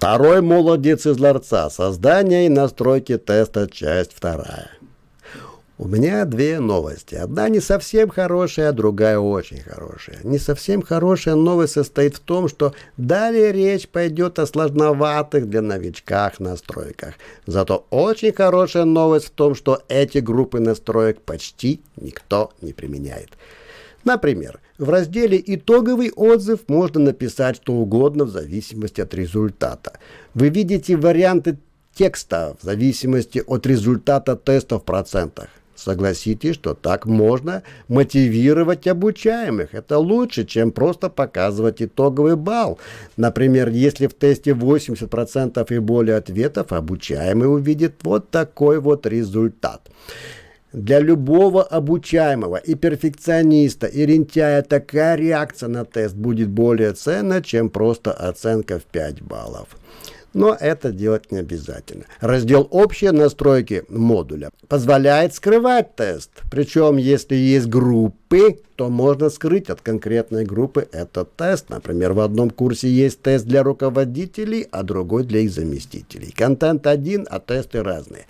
Второй молодец из ларца. Создание и настройки теста, часть вторая. У меня две новости. Одна не совсем хорошая, а другая очень хорошая. Не совсем хорошая новость состоит в том, что далее речь пойдет о сложноватых для новичках настройках. Зато очень хорошая новость в том, что эти группы настроек почти никто не применяет. Например, в разделе «Итоговый отзыв» можно написать что угодно в зависимости от результата. Вы видите варианты текста в зависимости от результата теста в процентах. Согласитесь, что так можно мотивировать обучаемых. Это лучше, чем просто показывать итоговый балл. Например, если в тесте 80% и более ответов, обучаемый увидит вот такой вот результат. Для любого обучаемого и перфекциониста, и рентяя такая реакция на тест будет более ценна, чем просто оценка в 5 баллов. Но это делать не обязательно. Раздел «Общие настройки модуля» позволяет скрывать тест. Причем, если есть группы, то можно скрыть от конкретной группы этот тест. Например, в одном курсе есть тест для руководителей, а другой для их заместителей. Контент один, а тесты разные.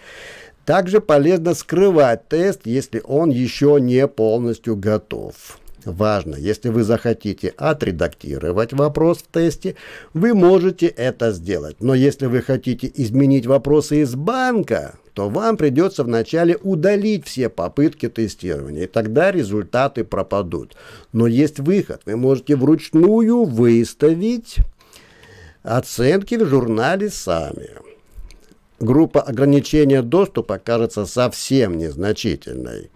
Также полезно скрывать тест, если он еще не полностью готов. Важно, если вы захотите отредактировать вопрос в тесте, вы можете это сделать. Но если вы хотите изменить вопросы из банка, то вам придется вначале удалить все попытки тестирования, и тогда результаты пропадут. Но есть выход. Вы можете вручную выставить оценки в журнале сами. Группа ограничения доступа кажется совсем незначительной.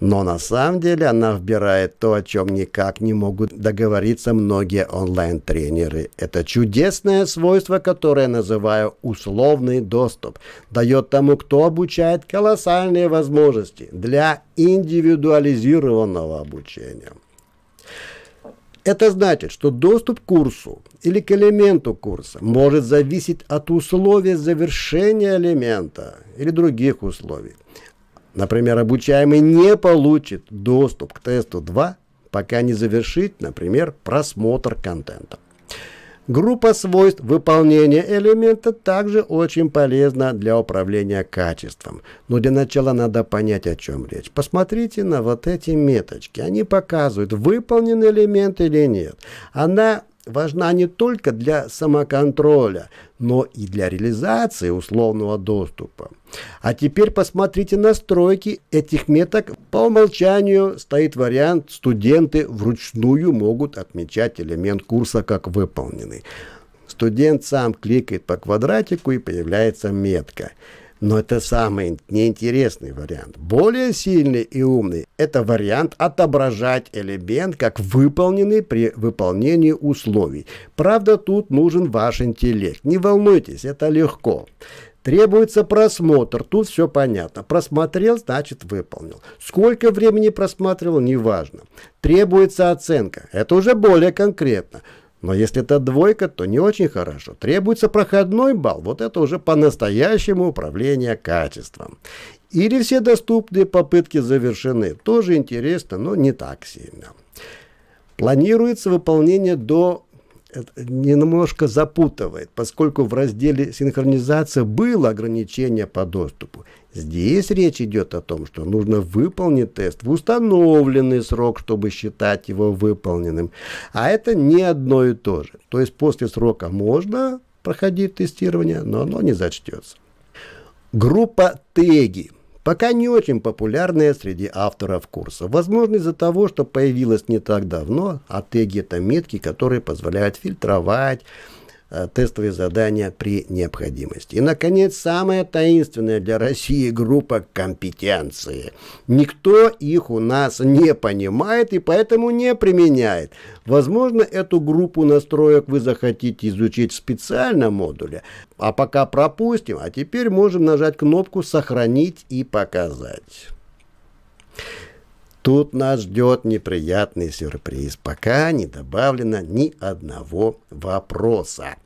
Но на самом деле она вбирает то, о чем никак не могут договориться многие онлайн-тренеры. Это чудесное свойство, которое я называю условный доступ. Дает тому, кто обучает, колоссальные возможности для индивидуализированного обучения. Это значит, что доступ к курсу или к элементу курса может зависеть от условий завершения элемента или других условий. Например, обучаемый не получит доступ к тесту 2, пока не завершит, например, просмотр контента. Группа свойств выполнения элемента также очень полезна для управления качеством. Но для начала надо понять, о чем речь. Посмотрите на вот эти меточки. Они показывают, выполнен элемент или нет. Она важна не только для самоконтроля, но и для реализации условного доступа. А теперь посмотрите настройки этих меток. По умолчанию стоит вариант «студенты вручную могут отмечать элемент курса как выполненный». Студент сам кликает по квадратику и появляется метка. Но это самый неинтересный вариант. Более сильный и умный – это вариант отображать элемент как выполненный при выполнении условий. Правда, тут нужен ваш интеллект. Не волнуйтесь, это легко. Требуется просмотр. Тут все понятно. Просмотрел, значит выполнил. Сколько времени просматривал, неважно. Требуется оценка. Это уже более конкретно. Но если это двойка, то не очень хорошо. Требуется проходной балл. Вот это уже по-настоящему управление качеством. Или все доступные попытки завершены. Тоже интересно, но не так сильно. Планируется выполнение до немножко запутывает, поскольку в разделе синхронизация было ограничение по доступу. Здесь речь идет о том, что нужно выполнить тест в установленный срок, чтобы считать его выполненным. А это не одно и то же. То есть после срока можно проходить тестирование, но оно не зачтется. Группа теги. Пока не очень популярная среди авторов курса. Возможно из-за того, что появилась не так давно, а теги это метки, которые позволяют фильтровать, тестовые задания при необходимости. И, наконец, самая таинственная для России группа компетенции. Никто их у нас не понимает и поэтому не применяет. Возможно, эту группу настроек вы захотите изучить в специальном модуле, а пока пропустим, а теперь можем нажать кнопку «Сохранить и показать». Тут нас ждет неприятный сюрприз, пока не добавлено ни одного вопроса.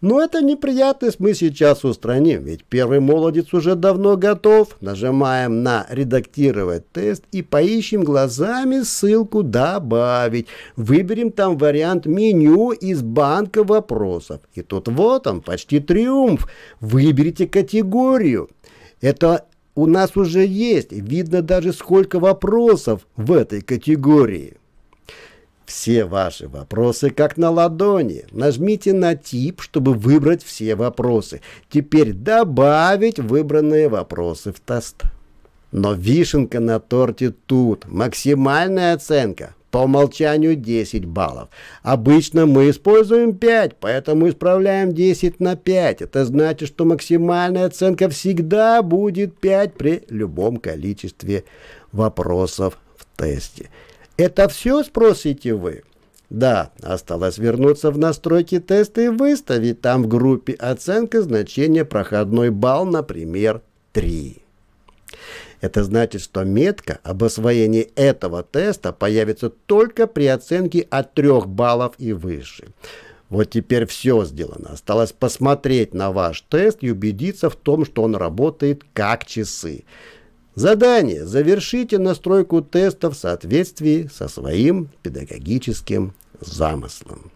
Но это неприятность мы сейчас устраним, ведь первый молодец уже давно готов. Нажимаем на «Редактировать тест» и поищем глазами ссылку «Добавить». Выберем там вариант меню из банка вопросов. И тут вот он, почти триумф. Выберите категорию. Это у нас уже есть, видно даже сколько вопросов в этой категории. Все ваши вопросы как на ладони. Нажмите на тип, чтобы выбрать все вопросы. Теперь добавить выбранные вопросы в тест. Но вишенка на торте тут. Максимальная оценка. По умолчанию 10 баллов. Обычно мы используем 5, поэтому исправляем 10 на 5. Это значит, что максимальная оценка всегда будет 5 при любом количестве вопросов в тесте. Это все, спросите вы? Да, осталось вернуться в настройки теста и выставить там в группе оценка значение проходной балл, например, 3. Это значит, что метка об освоении этого теста появится только при оценке от 3 баллов и выше. Вот теперь все сделано. Осталось посмотреть на ваш тест и убедиться в том, что он работает как часы. Задание. Завершите настройку теста в соответствии со своим педагогическим замыслом.